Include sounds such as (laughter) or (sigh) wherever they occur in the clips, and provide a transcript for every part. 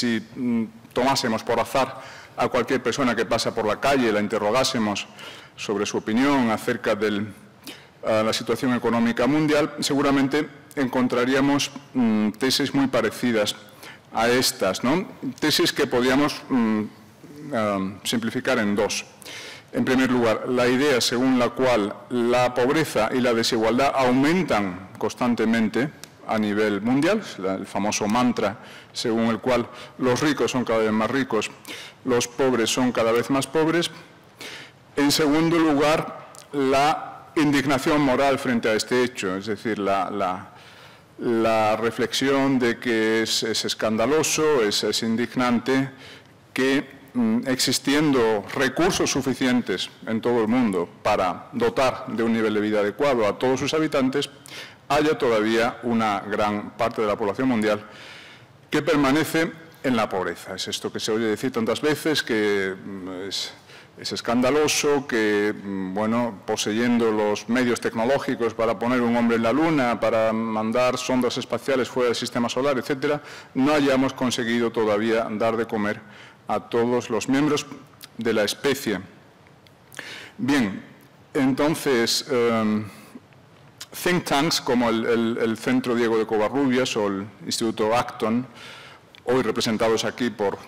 si mm, tomásemos por azar a cualquier persona que pasa por la calle la interrogásemos sobre su opinión acerca de la situación económica mundial, seguramente encontraríamos mm, tesis muy parecidas a estas, ¿no? tesis que podríamos mm, simplificar en dos. En primer lugar, la idea según la cual la pobreza y la desigualdad aumentan constantemente a nivel mundial, el famoso mantra según el cual los ricos son cada vez más ricos, los pobres son cada vez más pobres. En segundo lugar, la indignación moral frente a este hecho, es decir, la, reflexión de que es, escandaloso, es indignante que Mm, existiendo recursos suficientes en todo el mundo para dotar de un nivel de vida adecuado a todos sus habitantes, haya todavía una gran parte de la población mundial que permanece en la pobreza. Es esto que se oye decir tantas veces, que mm, es, escandaloso, que, mm, bueno, poseyendo los medios tecnológicos para poner un hombre en la Luna, para mandar sondas espaciales fuera del sistema solar, etcétera, no hayamos conseguido todavía dar de comer a todos los miembros de la especie. Bien, entonces, em, think tanks como el, Centro Diego de Covarrubias o el Instituto Acton, hoy representados aquí por,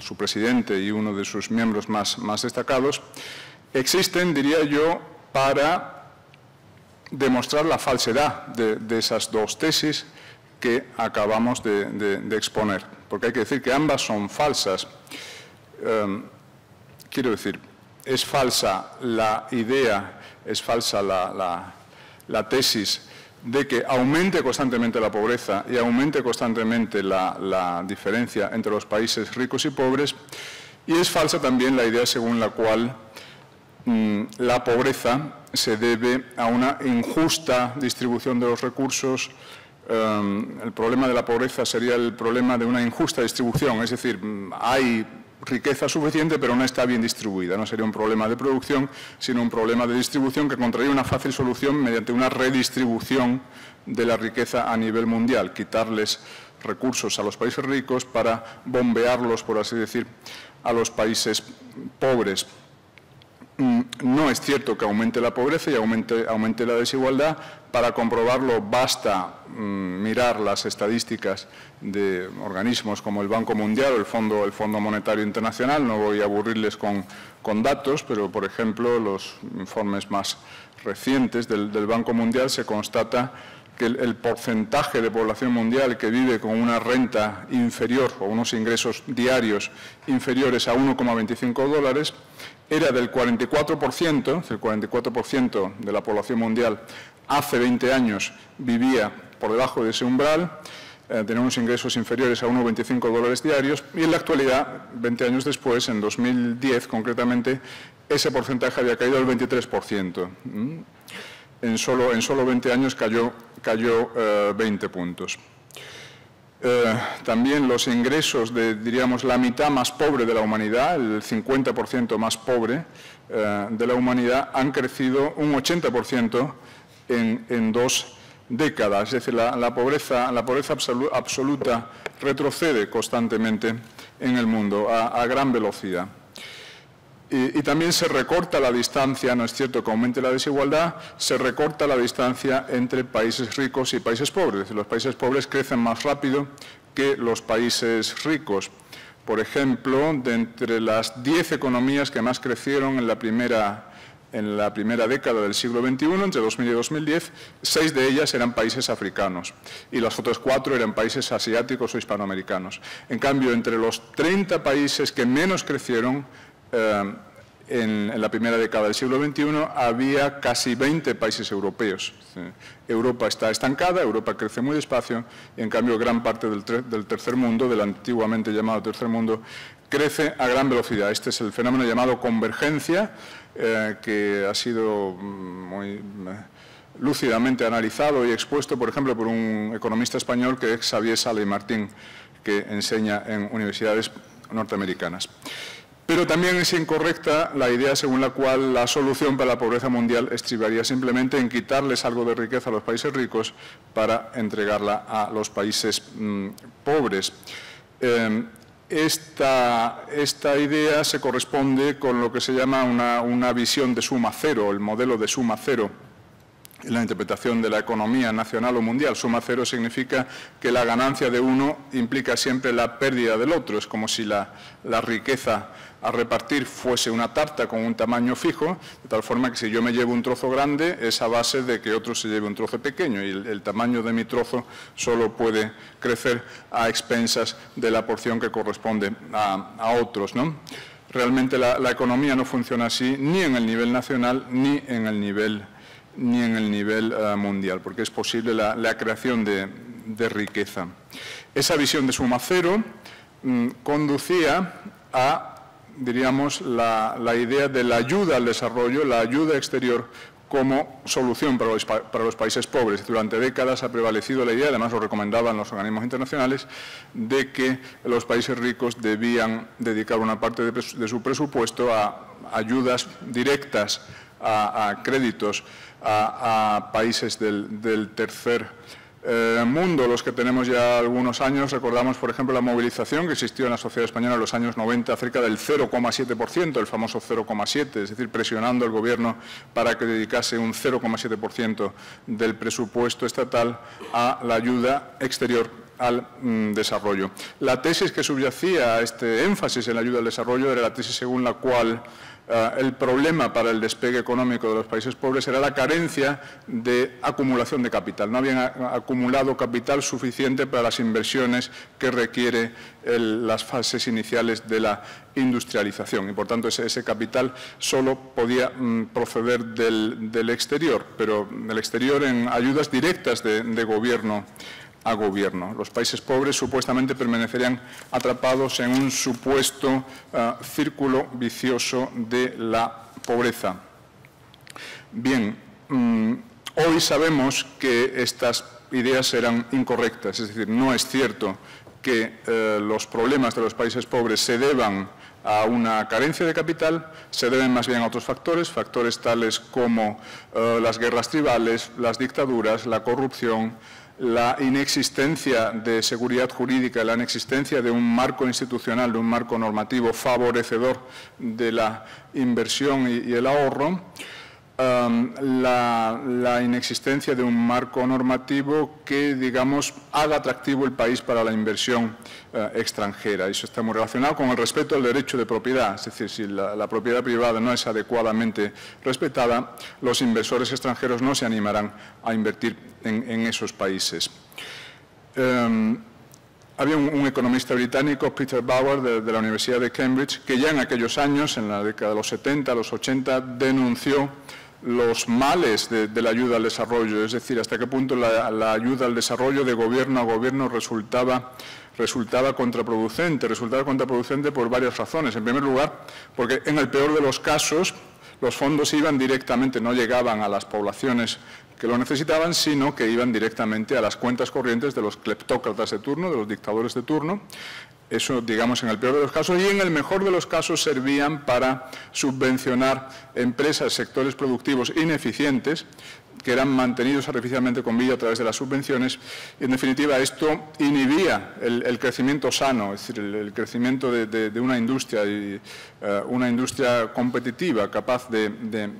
su presidente y uno de sus miembros más, destacados, existen, diría yo, para demostrar la falsedad de, esas dos tesis que acabamos de exponer porque hay que decir que ambas son falsas. Em, quiero decir, es falsa la idea, es falsa la, tesis de que aumente constantemente la pobreza y aumente constantemente la, diferencia entre los países ricos y pobres, y es falsa también la idea según la cual mm, la pobreza se debe a una injusta distribución de los recursos, Em, el problema de la pobreza sería el problema de una injusta distribución, es decir, hay riqueza suficiente pero no está bien distribuida. No sería un problema de producción, sino un problema de distribución que encontraría una fácil solución mediante una redistribución de la riqueza a nivel mundial, quitarles recursos a los países ricos para bombearlos, por así decir, a los países pobres. Mm, no es cierto que aumente la pobreza y aumente, la desigualdad. Para comprobarlo basta mm, mirar las estadísticas de organismos como el Banco Mundial o el Fondo, Monetario Internacional. No voy a aburrirles con, datos, pero, por ejemplo, los informes más recientes del, Banco Mundial se constata que el, el, porcentaje de población mundial que vive con una renta inferior o unos ingresos diarios inferiores a 1,25 dólares era del 44%, el 44% de la población mundial hace 20 años vivía por debajo de ese umbral, eh, tenemos ingresos inferiores a 1,25 dólares diarios y en la actualidad, 20 años después, en 2010 concretamente, ese porcentaje había caído al 23%. En solo, en solo 20 años cayó, cayó 20 eh, puntos. Eh, también los ingresos de, diríamos, la mitad más pobre de la humanidad, el 50% más pobre eh, de la humanidad, han crecido un 80% en, dos décadas. Es decir, la, pobreza, la pobreza absoluta retrocede constantemente en el mundo a gran velocidad. Y, también se recorta la distancia, no es cierto que aumente la desigualdad, se recorta la distancia entre países ricos y países pobres. los países pobres crecen más rápido que los países ricos. Por ejemplo, de entre las 10 economías que más crecieron en la primera en la primera década del siglo XXI, entre 2000 y 2010, seis de ellas eran países africanos y las otras cuatro eran países asiáticos o hispanoamericanos. En cambio, entre los 30 países que menos crecieron, eh, en, la primera década del siglo XXI había casi 20 países europeos. Europa está estancada, Europa crece muy despacio y en cambio gran parte del, tercer mundo, del antiguamente llamado tercer mundo, crece a gran velocidad. Este es el fenómeno llamado convergencia, eh, que ha sido mm, muy eh, lúcidamente analizado y expuesto, por ejemplo, por un economista español que es Xavier Sala y Martín, que enseña en universidades norteamericanas. Pero también es incorrecta la idea según la cual la solución para la pobreza mundial estribaría simplemente en quitarles algo de riqueza a los países ricos para entregarla a los países mm, pobres. esta, esta, idea se corresponde con lo que se llama una, una visión de suma cero, el modelo de suma cero en la interpretación de la economía nacional o mundial. Suma cero significa que la ganancia de uno implica siempre la pérdida del otro. Es como si la, riqueza a repartir fuese una tarta con un tamaño fijo, de tal forma que si yo me llevo un trozo grande es a base de que otro se lleve un trozo pequeño y el, tamaño de mi trozo solo puede crecer a expensas de la porción que corresponde a, otros. Realmente la, la economía no funciona así ni en el nivel nacional ni en el nivel ni en el nivel eh, mundial, porque es posible la, creación de, riqueza. Esa visión de suma cero mm, conducía a, diríamos, la, idea de la ayuda al desarrollo, la ayuda exterior como solución para los, países pobres. Durante décadas ha prevalecido la idea, además lo recomendaban los organismos internacionales, de que los países ricos debían dedicar una parte de, su presupuesto a ayudas directas, a créditos a, países del, tercer eh, mundo, los que tenemos ya algunos años, recordamos, por ejemplo, la movilización que existió en la sociedad española en los años 90, cerca del 0,7%, el famoso 0,7%, es decir, presionando al Gobierno para que dedicase un 0,7% del presupuesto estatal a la ayuda exterior al mm, desarrollo. La tesis que subyacía a este énfasis en la ayuda al desarrollo era la tesis según la cual eh, el problema para el despegue económico de los países pobres era la carencia de acumulación de capital. No habían acumulado capital suficiente para las inversiones que requiere las fases iniciales de la industrialización y, por tanto, ese, capital solo podía mm, proceder del, exterior, pero del exterior en ayudas directas de gobierno a gobierno. Los países pobres supuestamente permanecerían atrapados en un supuesto eh, círculo vicioso de la pobreza. Bien, mm, hoy sabemos que estas ideas eran incorrectas, es decir, no es cierto que eh, los problemas de los países pobres se deban a una carencia de capital, se deben más bien a otros factores, factores tales como eh, las guerras tribales, las dictaduras, la corrupción, la inexistencia de seguridad jurídica, la inexistencia de un marco institucional, de un marco normativo favorecedor de la inversión y, el ahorro, um, la, inexistencia de un marco normativo que, digamos, haga atractivo el país para la inversión uh, extranjera. Eso está muy relacionado con el respeto al derecho de propiedad. Es decir, si la, propiedad privada no es adecuadamente respetada, los inversores extranjeros no se animarán a invertir en, esos países. Em, había un, economista británico, Peter Bauer, de, la Universidad de Cambridge, que ya en aquellos años, en la década de los 70, los 80, denunció los males de, la ayuda al desarrollo, es decir, hasta qué punto la, ayuda al desarrollo de gobierno a gobierno resultaba, resultaba contraproducente. Resultaba contraproducente por varias razones. En primer lugar, porque en el peor de los casos los fondos iban directamente, no llegaban a las poblaciones que lo necesitaban, sino que iban directamente a las cuentas corrientes de los cleptócratas de turno, de los dictadores de turno. Eso, digamos, en el peor de los casos, y en el mejor de los casos servían para subvencionar empresas, sectores productivos ineficientes, que eran mantenidos artificialmente con vida a través de las subvenciones. Y, en definitiva, esto inhibía el, crecimiento sano, es decir, el, crecimiento de, una industria, y, eh, una industria competitiva, capaz de,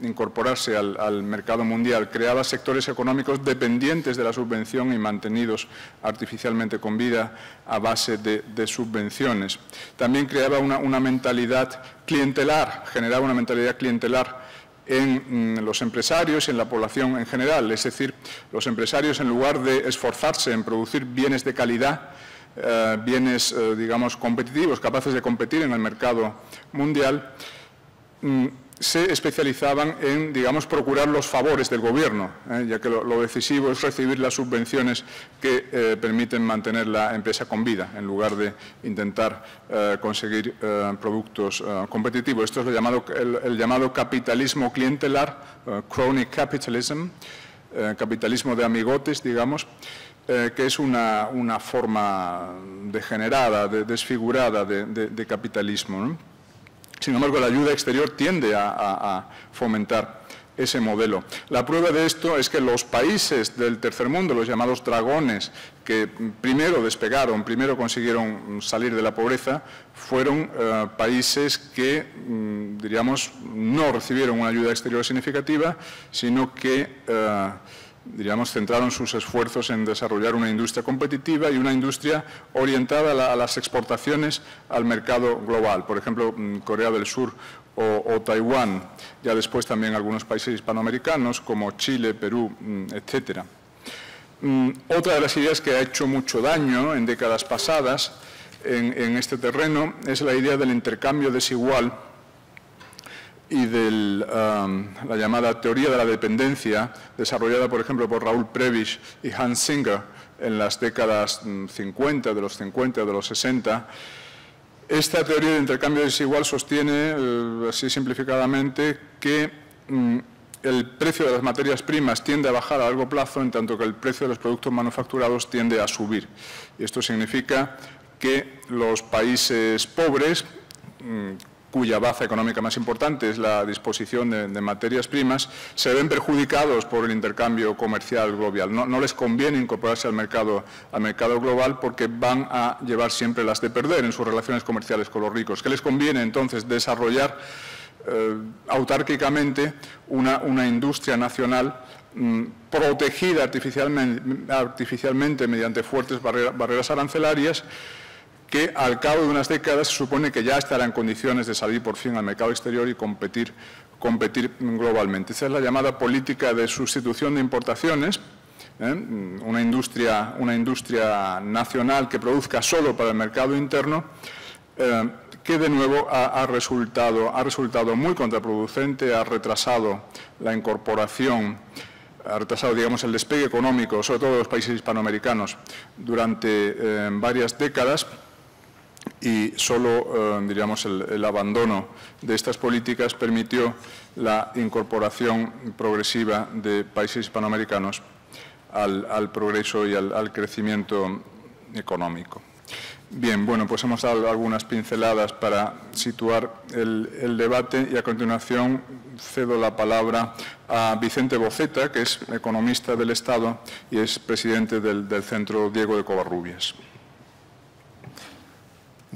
incorporarse al, mercado mundial. Creaba sectores económicos dependientes de la subvención y mantenidos artificialmente con vida a base de, subvenciones. También creaba una, una mentalidad clientelar, generaba una mentalidad clientelar en mm, los empresarios y en la población en general. Es decir, los empresarios, en lugar de esforzarse en producir bienes de calidad, eh, bienes, eh, digamos, competitivos, capaces de competir en el mercado mundial, mm, se especializaban en, digamos, procurar los favores del gobierno, ¿eh? ya que lo, decisivo es recibir las subvenciones que eh, permiten mantener la empresa con vida, en lugar de intentar eh, conseguir productos competitivos. Esto es el, llamado capitalismo clientelar, chronic capitalism, capitalismo de amigotes, digamos, que es una, forma degenerada, desfigurada de, capitalismo. Sin embargo, la ayuda exterior tiende a, fomentar ese modelo. La prueba de esto es que los países del tercer mundo, los llamados dragones, que primero despegaron, primero consiguieron salir de la pobreza, fueron eh, países que, mm, diríamos, no recibieron una ayuda exterior significativa, sino que eh, diríamos, centraron sus esfuerzos en desarrollar una industria competitiva y una industria orientada a, las exportaciones al mercado global. Por ejemplo, mm, Corea del Sur o, Taiwán, ya después también algunos países hispanoamericanos como Chile, Perú, mm, etcétera. Mm, otra de las ideas que ha hecho mucho daño en décadas pasadas en este terreno es la idea del intercambio desigual y de la llamada teoría de la dependencia, desarrollada, por ejemplo, por Raúl Prebisch y Hans Singer en las décadas 50, mm, de los 50, de los 60. Esta teoría de intercambio desigual sostiene, eh, así simplificadamente, que mm, el precio de las materias primas tiende a bajar a largo plazo, en tanto que el precio de los productos manufacturados tiende a subir. Y esto significa que los países pobres, mm, cuya base económica más importante es la disposición de, materias primas, se ven perjudicados por el intercambio comercial global. No, les conviene incorporarse al mercado, al mercado global porque van a llevar siempre las de perder en sus relaciones comerciales con los ricos. ¿Qué les conviene entonces desarrollar eh, autárquicamente una, industria nacional mm, protegida artificialmente, mediante fuertes barreras arancelarias que al cabo de unas décadas se supone que ya estará en condiciones de salir por fin al mercado exterior y competir, globalmente. Esa es la llamada política de sustitución de importaciones, ¿eh? una, industria, una industria nacional que produzca solo para el mercado interno, eh, que de nuevo ha, resultado, ha resultado muy contraproducente, ha retrasado la incorporación ha retrasado, digamos, el despegue económico, sobre todo de los países hispanoamericanos, durante eh, varias décadas y solo, eh, diríamos, el, abandono de estas políticas permitió la incorporación progresiva de países hispanoamericanos al, progreso y al, crecimiento económico. Bien, bueno, pues hemos dado algunas pinceladas para situar el, debate y a continuación cedo la palabra a Vicente Boceta, que es economista del Estado y es presidente del, del Centro Diego de Covarrubias.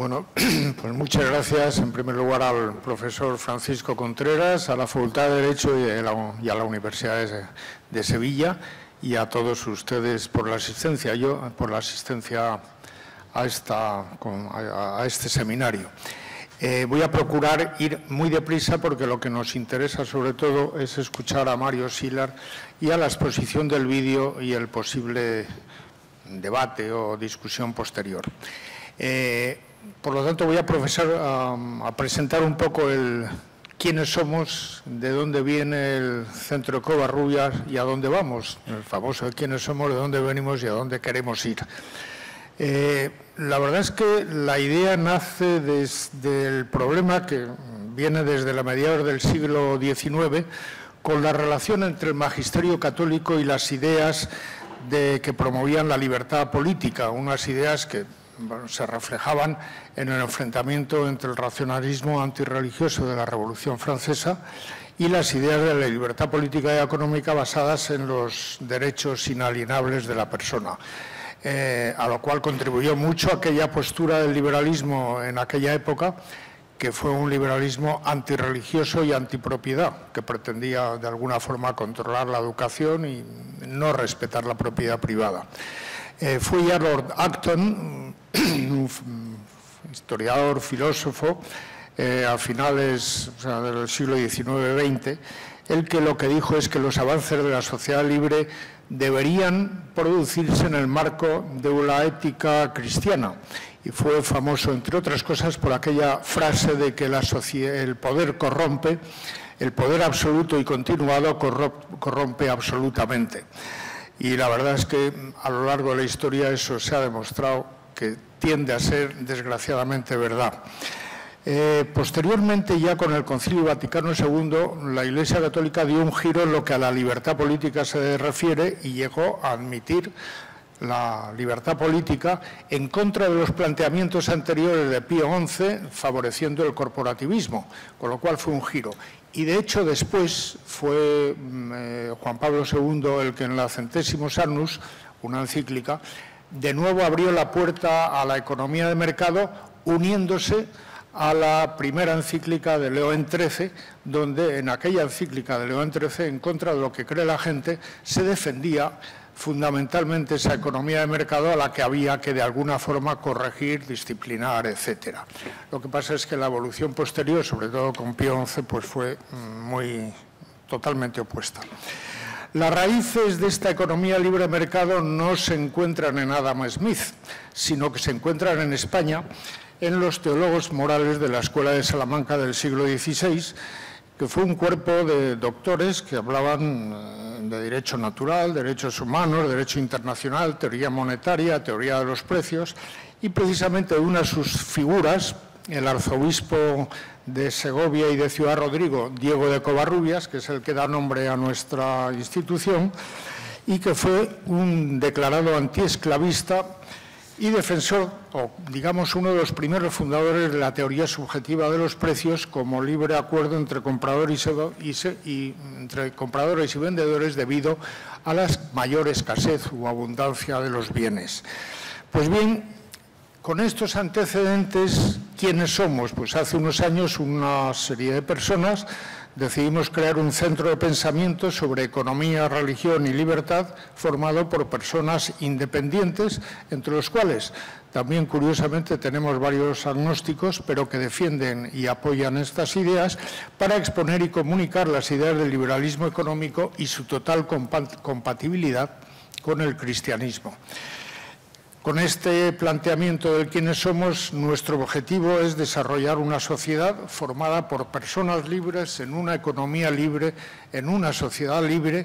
Bueno, (clears throat) pues muchas gracias en primer lugar al profesor Francisco Contreras, a la Facultad de Derecho y a la, Universidad de, Sevilla y a todos ustedes por la asistencia, yo por la asistencia a, esta, a este seminario. Eh, voy a procurar ir muy deprisa porque lo que nos interesa sobre todo es escuchar a Mario Silar y a la exposición del vídeo y el posible debate o discusión posterior. Eh, por lo tanto, voy a, profesar, a, presentar un poco el quiénes somos, de dónde viene el Centro Covarrubias y a dónde vamos, el famoso quiénes somos, de dónde venimos y a dónde queremos ir. Eh, la verdad es que la idea nace desde el problema que viene desde la mediados del siglo XIX con la relación entre el magisterio católico y las ideas de que promovían la libertad política, unas ideas que se reflejaban en el enfrentamiento entre el racionalismo antirreligioso de la Revolución Francesa y las ideas de la libertad política y económica basadas en los derechos inalienables de la persona. Eh, a lo cual contribuyó mucho aquella postura del liberalismo en aquella época, que fue un liberalismo antirreligioso y antipropiedad, que pretendía de alguna forma controlar la educación y no respetar la propiedad privada. Eh, Lord Acton, (clears throat) un historiador, filósofo, eh, a finales del siglo XIX-XX, el que lo que dijo es que los avances de la sociedad libre deberían producirse en el marco de una ética cristiana. Y fue famoso, entre otras cosas, por aquella frase de que el poder corrompe, el poder absoluto y continuado corrompe absolutamente. Y la verdad es que a lo largo de la historia eso se ha demostrado que tiende a ser desgraciadamente verdad. Eh, posteriormente, ya con el Concilio Vaticano II, la Iglesia Católica dio un giro en lo que a la libertad política se refiere y llegó a admitir la libertad política, en contra de los planteamientos anteriores de Pío XI, favoreciendo el corporativismo, con lo cual fue un giro. Y de hecho después fue mm, eh, Juan Pablo II el que en la Centésimos Annus, una encíclica, de nuevo abrió la puerta a la economía de mercado uniéndose a la primera encíclica de León XIII, donde en aquella encíclica de León XIII, en contra de lo que cree la gente, se defendía fundamentalmente esa economía de mercado a la que había que de alguna forma corregir, disciplinar, etcétera. Lo que pasa es que la evolución posterior, sobre todo con Pío XI, pues fue muy totalmente opuesta. Las raíces de esta economía libre mercado no se encuentran en Adam Smith, sino que se encuentran en España en los teólogos morales de la Escuela de Salamanca del siglo XVI, que fue un cuerpo de doctores que hablaban eh, de derecho natural, derechos humanos, derecho internacional, teoría monetaria, teoría de los precios, y precisamente una de sus figuras, el arzobispo de Segovia y de Ciudad Rodrigo, Diego de Covarrubias, que es el que da nombre a nuestra institución, y que fue un declarado antiesclavista y defensor, o digamos uno de los primeros fundadores de la teoría subjetiva de los precios como libre acuerdo entre compradores y, entre compradores y vendedores debido a la mayor escasez o abundancia de los bienes. Pues bien, con estos antecedentes, ¿quiénes somos? Pues hace unos años una serie de personas decidimos crear un centro de pensamiento sobre economía, religión y libertad formado por personas independientes, entre los cuales también curiosamente tenemos varios agnósticos, pero que defienden y apoyan estas ideas para exponer y comunicar las ideas del liberalismo económico y su total compatibilidad con el cristianismo. Con este planteamiento del quiénes somos, nuestro objetivo es desarrollar una sociedad formada por personas libres en una economía libre, en una sociedad libre,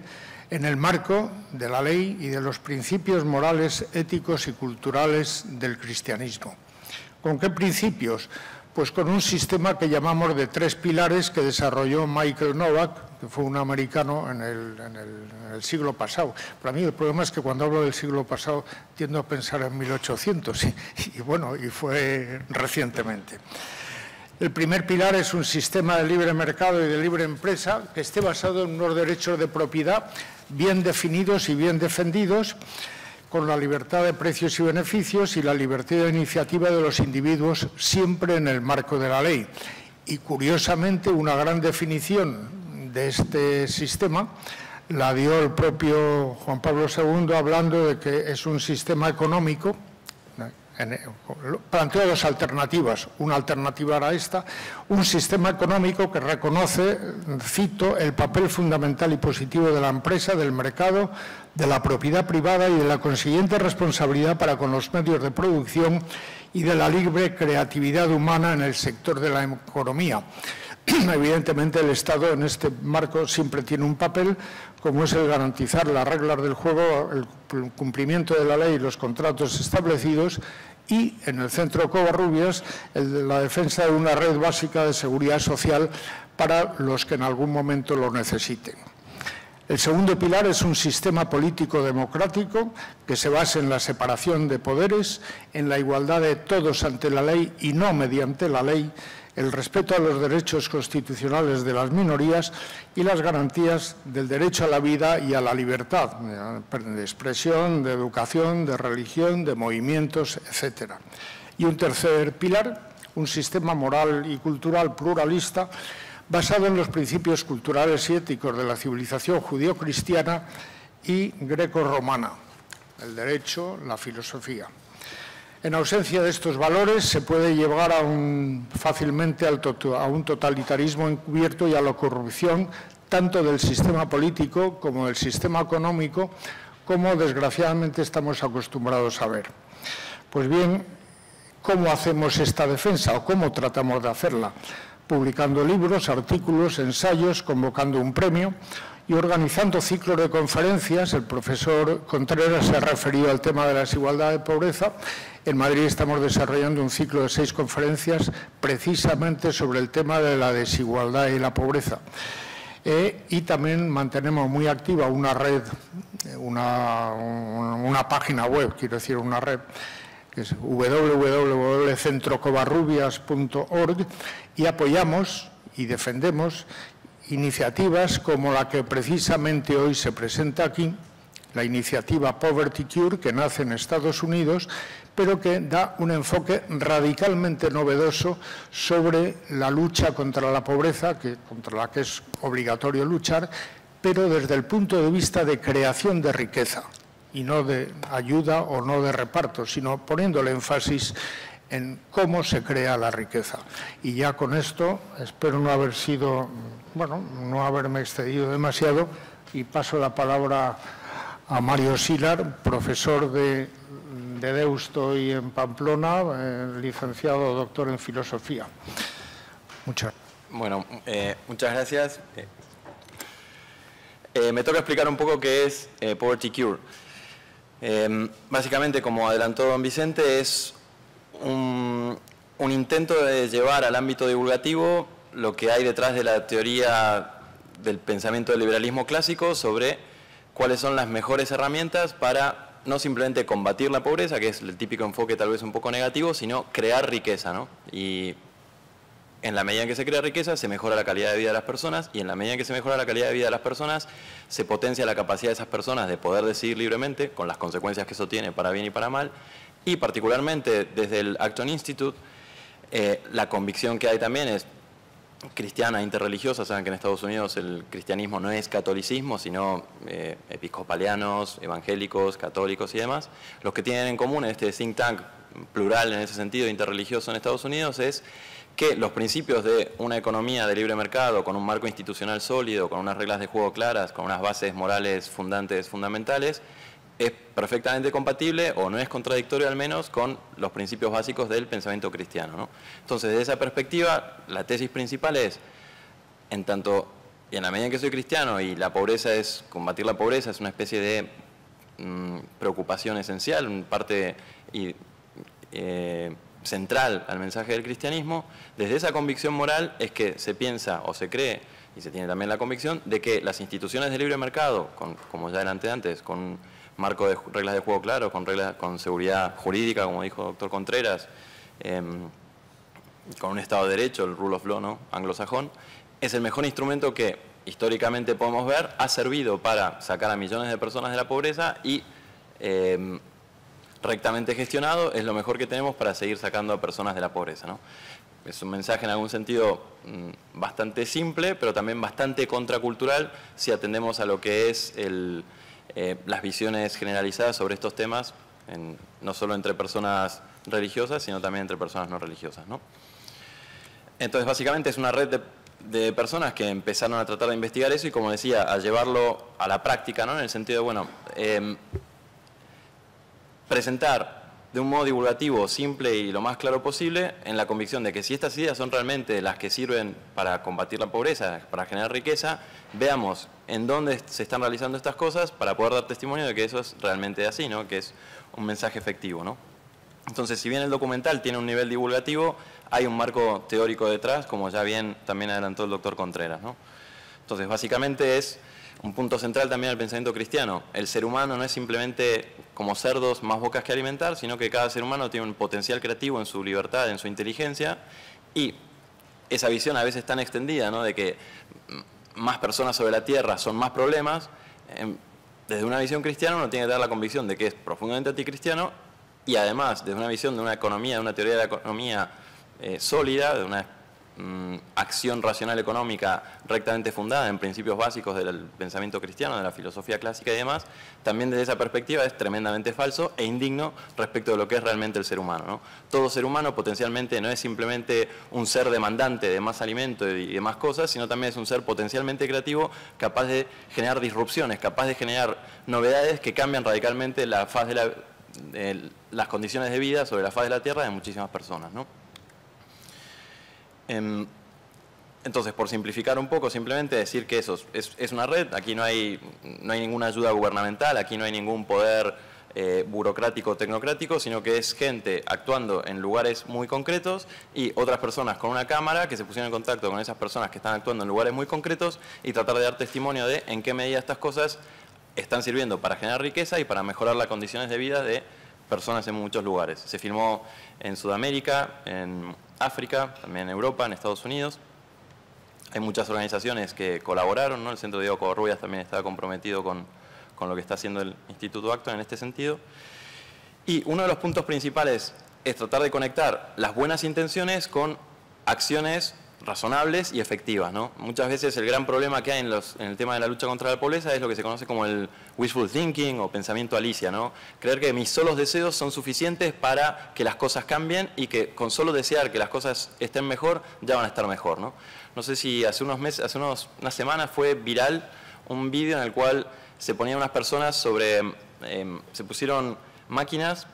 en el marco de la ley y de los principios morales, éticos y culturales del cristianismo. ¿Con qué principios? Pues con un sistema que llamamos de tres pilares que desarrolló Michael Novak, fue un americano en el, siglo pasado. Para mí el problema es que cuando hablo del siglo pasado tiendo a pensar en 1800 y, bueno, y fue recientemente. El primer pilar es un sistema de libre mercado y de libre empresa que esté basado en unos derechos de propiedad bien definidos y bien defendidos con la libertad de precios y beneficios y la libertad de iniciativa de los individuos siempre en el marco de la ley. Y curiosamente una gran definición de este sistema la dio el propio Juan Pablo II hablando de que es un sistema económico planteó dos alternativas. Una alternativa era esta, un sistema económico que reconoce, cito, el papel fundamental y positivo de la empresa, del mercado, de la propiedad privada y de la consiguiente responsabilidad para con los medios de producción y de la libre creatividad humana en el sector de la economía. (clears throat) Evidentemente, el Estado en este marco siempre tiene un papel, como es el garantizar las reglas del juego, el cumplimiento de la ley y los contratos establecidos y, en el Centro Covarrubias, el la defensa de una red básica de seguridad social para los que en algún momento lo necesiten. El segundo pilar es un sistema político democrático que se base en la separación de poderes, en la igualdad de todos ante la ley y no mediante la ley, el respeto a los derechos constitucionales de las minorías y las garantías del derecho a la vida y a la libertad de expresión, de educación, de religión, de movimientos, etc. Y un tercer pilar, un sistema moral y cultural pluralista basado en los principios culturales y éticos de la civilización judío-cristiana y greco-romana, el derecho, la filosofía. En ausencia de estos valores se puede llevar fácilmente a un totalitarismo encubierto y a la corrupción tanto del sistema político como del sistema económico, como desgraciadamente estamos acostumbrados a ver. Pues bien, ¿cómo hacemos esta defensa o cómo tratamos de hacerla? Publicando libros, artículos, ensayos, convocando un premio y organizando ciclos de conferencias. El profesor Contreras se ha referido al tema de la desigualdad de pobreza. En Madrid estamos desarrollando un ciclo de seis conferencias precisamente sobre el tema de la desigualdad y la pobreza. Eh, y también mantenemos muy activa una red, una, una página web, quiero decir, una red que es www.centrocovarrubias.org y apoyamos y defendemos iniciativas como la que precisamente hoy se presenta aquí, la iniciativa Poverty Cure, que nace en Estados Unidos, pero que da un enfoque radicalmente novedoso sobre la lucha contra la pobreza, contra la que es obligatorio luchar, pero desde el punto de vista de creación de riqueza y no de ayuda o no de reparto, sino poniendo el énfasis en cómo se crea la riqueza. Y ya con esto espero no haber sido, bueno, no haberme excedido demasiado y paso la palabra a Mario Silar, profesor de, de Deusto y en Pamplona, eh, licenciado doctor en filosofía. Muchas Bueno, eh, muchas gracias. Eh, me toca explicar un poco qué es Poverty Cure. Em, básicamente, como adelantó don Vicente, es un, intento de llevar al ámbito divulgativo lo que hay detrás de la teoría del pensamiento del liberalismo clásico sobre cuáles son las mejores herramientas para no simplemente combatir la pobreza, que es el típico enfoque tal vez un poco negativo, sino crear riqueza. ¿no? Y en la medida en que se crea riqueza, se mejora la calidad de vida de las personas y en la medida en que se mejora la calidad de vida de las personas, se potencia la capacidad de esas personas de poder decidir libremente, con las consecuencias que eso tiene para bien y para mal, y particularmente desde el Acton Institute, eh, la convicción que hay también es cristiana, interreligiosa, saben que en Estados Unidos el cristianismo no es catolicismo, sino eh, episcopalianos, evangélicos, católicos y demás. Los que tienen en común este think tank plural en ese sentido, interreligioso en Estados Unidos, es que los principios de una economía de libre mercado con un marco institucional sólido, con unas reglas de juego claras, con unas bases morales fundantes fundamentales, es perfectamente compatible o no es contradictorio al menos con los principios básicos del pensamiento cristiano. Entonces, desde esa perspectiva, la tesis principal es, en tanto, y en la medida en que soy cristiano y la pobreza es, combatir la pobreza es una especie de mm, preocupación esencial, parte y, eh, central al mensaje del cristianismo, desde esa convicción moral es que se piensa o se cree, y se tiene también la convicción, de que las instituciones de libre mercado, como ya adelanté antes, con marco de reglas de juego claro, con, reglas, con seguridad jurídica, como dijo el doctor Contreras, em, con un Estado de Derecho, el rule of law ¿no? anglosajón, es el mejor instrumento que históricamente podemos ver, ha servido para sacar a millones de personas de la pobreza y em, rectamente gestionado es lo mejor que tenemos para seguir sacando a personas de la pobreza. ¿no? Es un mensaje en algún sentido mm, bastante simple, pero también bastante contracultural si atendemos a lo que es el, eh, las visiones generalizadas sobre estos temas, no solo entre personas religiosas, sino también entre personas no religiosas. Entonces, básicamente es una red de, personas que empezaron a tratar de investigar eso y, como decía, a llevarlo a la práctica, ¿no? en el sentido de, bueno, eh, presentar de un modo divulgativo, simple y lo más claro posible, en la convicción de que si estas ideas son realmente las que sirven para combatir la pobreza, para generar riqueza, veamos en dónde se están realizando estas cosas para poder dar testimonio de que eso es realmente así, ¿no? que es un mensaje efectivo. ¿no? Entonces, si bien el documental tiene un nivel divulgativo, hay un marco teórico detrás, como ya bien también adelantó el doctor Contreras. ¿no? Entonces, básicamente es un punto central también del pensamiento cristiano. El ser humano no es simplemente como cerdos más bocas que alimentar, sino que cada ser humano tiene un potencial creativo en su libertad, en su inteligencia, y esa visión a veces tan extendida, ¿no? de que más personas sobre la Tierra son más problemas, em, desde una visión cristiana uno tiene que dar la convicción de que es profundamente anticristiano y además desde una visión de una economía, de una teoría de la economía eh, sólida, de una Mm, acción racional económica rectamente fundada en principios básicos del pensamiento cristiano, de la filosofía clásica y demás, también desde esa perspectiva es tremendamente falso e indigno respecto de lo que es realmente el ser humano. Todo ser humano potencialmente no es simplemente un ser demandante de más alimento y de más cosas, sino también es un ser potencialmente creativo, capaz de generar disrupciones, capaz de generar novedades que cambian radicalmente la faz de, las condiciones de vida sobre la faz de la Tierra de muchísimas personas. Em, entonces, por simplificar un poco, simplemente decir que eso es, una red, aquí no hay, no hay ninguna ayuda gubernamental, aquí no hay ningún poder eh, burocrático tecnocrático, sino que es gente actuando en lugares muy concretos y otras personas con una cámara que se pusieron en contacto con esas personas que están actuando en lugares muy concretos y tratar de dar testimonio de en qué medida estas cosas están sirviendo para generar riqueza y para mejorar las condiciones de vida de personas en muchos lugares. Se filmó en Sudamérica, en África, también en Europa, en Estados Unidos. Hay muchas organizaciones que colaboraron, ¿no? el Centro Diego Covarrubias también estaba comprometido con, con lo que está haciendo el Instituto Acto en este sentido. Y uno de los puntos principales es tratar de conectar las buenas intenciones con acciones razonables y efectivas. ¿no? Muchas veces el gran problema que hay en, el tema de la lucha contra la pobreza es lo que se conoce como el wishful thinking o pensamiento alicia. ¿no? Creer que mis solos deseos son suficientes para que las cosas cambien y que con solo desear que las cosas estén mejor ya van a estar mejor. No, no sé si hace unos meses, hace unos, unas semanas fue viral un vídeo en el cual se ponían unas personas sobre, em, se pusieron máquinas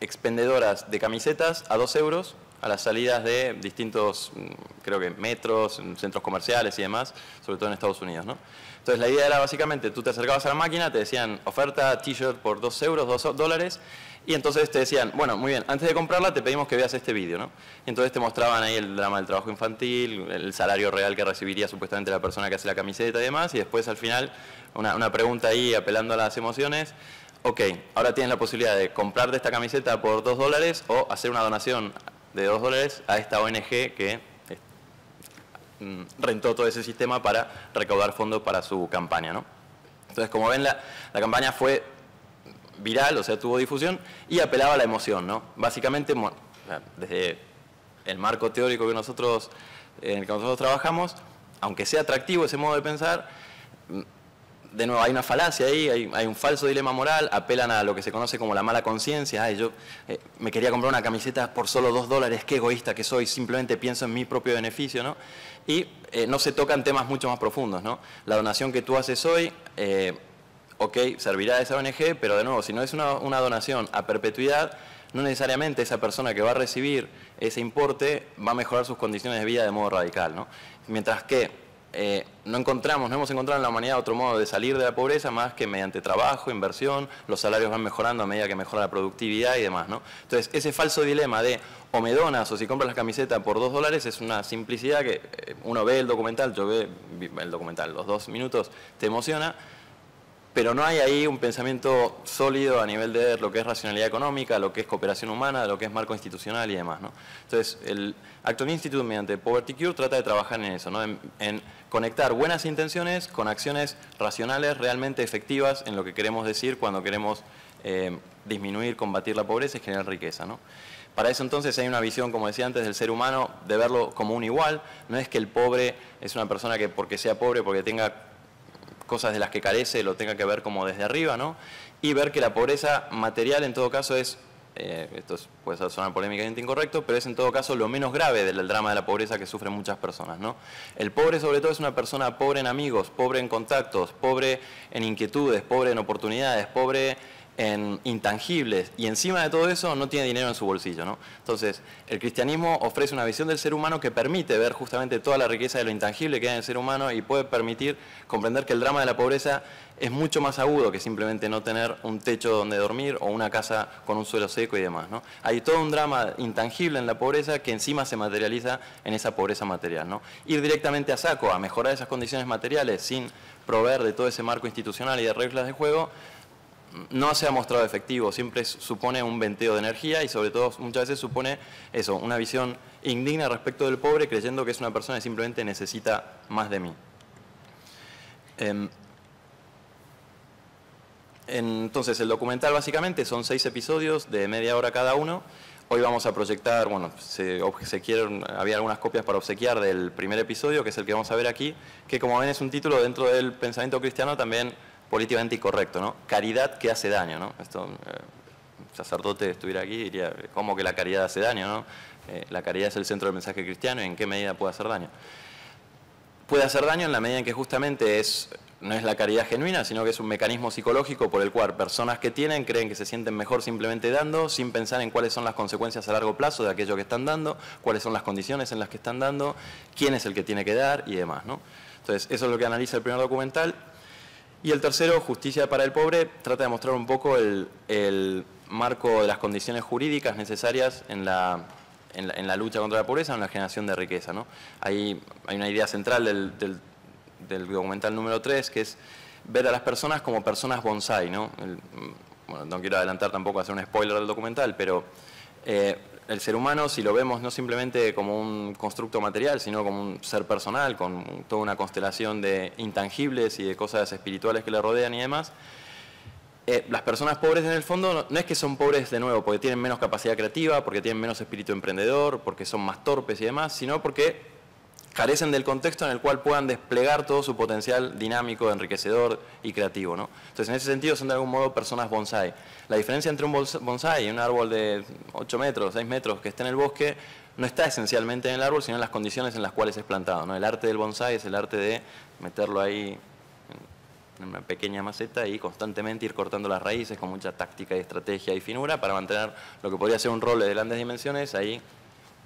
expendedoras de camisetas a dos euros a las salidas de distintos, mm, creo que metros, centros comerciales y demás, sobre todo en Estados Unidos. ¿no? Entonces la idea era básicamente, tú te acercabas a la máquina, te decían oferta t-shirt por dos euros, dos dólares, y entonces te decían, bueno, muy bien, antes de comprarla te pedimos que veas este vídeo, ¿no? Y entonces te mostraban ahí el drama del trabajo infantil, el salario real que recibiría supuestamente la persona que hace la camiseta y demás, y después al final una, una pregunta ahí apelando a las emociones, ok, ahora tienes la posibilidad de comprarte esta camiseta por dos dólares o hacer una donación de dos dólares a esta ONG que mm, rentó todo ese sistema para recaudar fondos para su campaña, ¿no? Entonces, como ven, la, la campaña fue viral, o sea, tuvo difusión, y apelaba a la emoción, ¿no? Básicamente, desde el marco teórico que nosotros, en el que nosotros trabajamos, aunque sea atractivo ese modo de pensar, de nuevo, hay una falacia ahí, hay, un falso dilema moral, apelan a lo que se conoce como la mala conciencia. yo eh, me quería comprar una camiseta por solo dos dólares, qué egoísta que soy, simplemente pienso en mi propio beneficio, ¿no? Y eh, no se tocan temas mucho más profundos, ¿no? La donación que tú haces hoy, eh, ok, servirá a esa ONG, pero de nuevo, si no es una, donación a perpetuidad, no necesariamente esa persona que va a recibir ese importe va a mejorar sus condiciones de vida de modo radical. ¿no? Mientras que eh, no encontramos, no hemos encontrado en la humanidad otro modo de salir de la pobreza más que mediante trabajo, inversión, los salarios van mejorando a medida que mejora la productividad y demás. ¿no? Entonces, ese falso dilema de o me donas o si compras la camiseta por dos dólares es una simplicidad que eh, uno ve el documental, yo ve el documental, los dos minutos te emociona, pero no hay ahí un pensamiento sólido a nivel de lo que es racionalidad económica, lo que es cooperación humana, lo que es marco institucional y demás. ¿no? Entonces, el Acton Institute, mediante Poverty Cure, trata de trabajar en eso, ¿no? en, conectar buenas intenciones con acciones racionales, realmente efectivas en lo que queremos decir cuando queremos eh, disminuir, combatir la pobreza y generar riqueza. ¿no? Para eso entonces hay una visión, como decía antes, del ser humano, de verlo como un igual. No es que el pobre es una persona que porque sea pobre, porque tenga cosas de las que carece lo tenga que ver como desde arriba, ¿no? Y ver que la pobreza material en todo caso es, eh, esto puede sonar polémicamente incorrecto, pero es en todo caso lo menos grave del, drama de la pobreza que sufren muchas personas, ¿no? El pobre sobre todo es una persona pobre en amigos, pobre en contactos, pobre en inquietudes, pobre en oportunidades, pobre en intangibles y encima de todo eso no tiene dinero en su bolsillo. ¿no? Entonces, el cristianismo ofrece una visión del ser humano que permite ver justamente toda la riqueza de lo intangible que hay en el ser humano y puede permitir comprender que el drama de la pobreza es mucho más agudo que simplemente no tener un techo donde dormir o una casa con un suelo seco y demás. ¿no? Hay todo un drama intangible en la pobreza que encima se materializa en esa pobreza material. ¿no? Ir directamente a saco a mejorar esas condiciones materiales sin proveer de todo ese marco institucional y de reglas de juego no se ha mostrado efectivo, siempre supone un venteo de energía y sobre todo muchas veces supone eso, una visión indigna respecto del pobre creyendo que es una persona que simplemente necesita más de mí. Em, entonces el documental básicamente son seis episodios de media hora cada uno. Hoy vamos a proyectar, bueno, se, quieren, había algunas copias para obsequiar del primer episodio, que es el que vamos a ver aquí, que como ven es un título dentro del pensamiento cristiano también políticamente incorrecto, ¿no? Caridad que hace daño, ¿no? Esto, eh, un sacerdote estuviera aquí diría, ¿cómo que la caridad hace daño, no? Eh, la caridad es el centro del mensaje cristiano y en qué medida puede hacer daño. Puede hacer daño en la medida en que justamente es, no es la caridad genuina, sino que es un mecanismo psicológico por el cual personas que tienen creen que se sienten mejor simplemente dando, sin pensar en cuáles son las consecuencias a largo plazo de aquello que están dando, cuáles son las condiciones en las que están dando, quién es el que tiene que dar y demás. ¿no? Entonces, eso es lo que analiza el primer documental. Y el tercero, Justicia para el Pobre, trata de mostrar un poco el, marco de las condiciones jurídicas necesarias en la, lucha contra la pobreza, en la generación de riqueza. ¿no? Hay, hay una idea central del, documental número 3, que es ver a las personas como personas bonsai. ¿no? no quiero adelantar tampoco hacer un spoiler del documental, pero eh, el ser humano, si lo vemos no simplemente como un constructo material, sino como un ser personal, con toda una constelación de intangibles y de cosas espirituales que le rodean y demás, eh, las personas pobres en el fondo no, es que son pobres de nuevo porque tienen menos capacidad creativa, porque tienen menos espíritu emprendedor, porque son más torpes y demás, sino porque carecen del contexto en el cual puedan desplegar todo su potencial dinámico, enriquecedor y creativo. ¿no? Entonces, en ese sentido, son de algún modo personas bonsai. La diferencia entre un bonsai y un árbol de 8 metros, 6 metros que esté en el bosque, no está esencialmente en el árbol, sino en las condiciones en las cuales es plantado. ¿no? El arte del bonsai es el arte de meterlo ahí en una pequeña maceta y constantemente ir cortando las raíces con mucha táctica y estrategia y finura para mantener lo que podría ser un roble de grandes dimensiones ahí